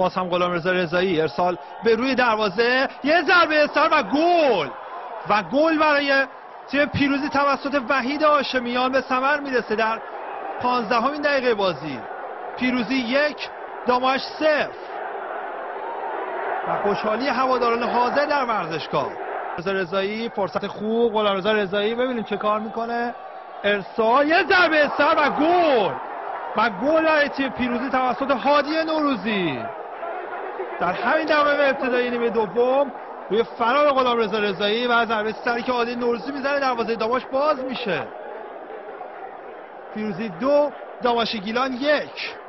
باز هم غلامرضا رضایی ارسال به روی دروازه یه ضربه سر و گل. و گل برای تیم پیروزی توسط وحید هاشمیان به ثمر می‌رسه در 15 همین دقیقه بازی. پیروزی یک داماش صفر. و خوشحالی هواداران حاضر در ورزشگاه. رضا رضایی فرصت خوب غلامرضا رضایی. ببینیم چه کار می‌کنه. ارسال یه ضربه سر و گل. و گل برای تیم پیروزی توسط هادی نوروزی. در همین دقایق ابتدایی نیمه دوم روی فرار غلامرضا رضایی و ضربه سری که هادی نوروزی می‌زنه دروازه داماش باز میشه. پیروزی دو داماش گیلان یک.